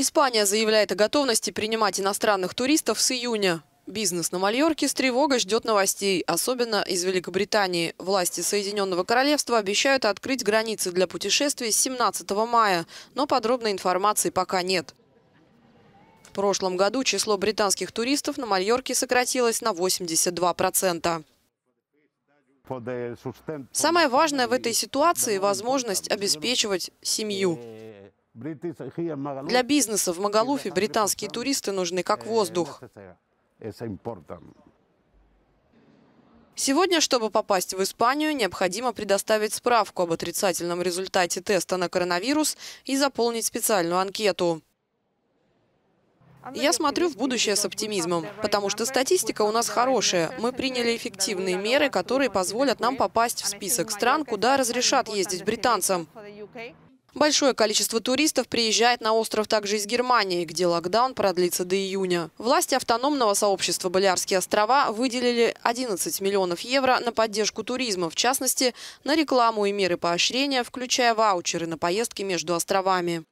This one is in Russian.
Испания заявляет о готовности принимать иностранных туристов с июня. Бизнес на Мальорке с тревогой ждет новостей, особенно из Великобритании. Власти Соединенного Королевства обещают открыть границы для путешествий с 17 мая, но подробной информации пока нет. В прошлом году число британских туристов на Мальорке сократилось на 82%. Самое важное в этой ситуации – возможность обеспечивать семью. Для бизнеса в Магалуфе британские туристы нужны как воздух. Сегодня, чтобы попасть в Испанию, необходимо предоставить справку об отрицательном результате теста на коронавирус и заполнить специальную анкету. Я смотрю в будущее с оптимизмом, потому что статистика у нас хорошая. Мы приняли эффективные меры, которые позволят нам попасть в список стран, куда разрешат ездить британцам. Большое количество туристов приезжает на остров также из Германии, где локдаун продлится до июня. Власти автономного сообщества Балиарские острова выделили 11 миллионов евро на поддержку туризма, в частности, на рекламу и меры поощрения, включая ваучеры на поездки между островами.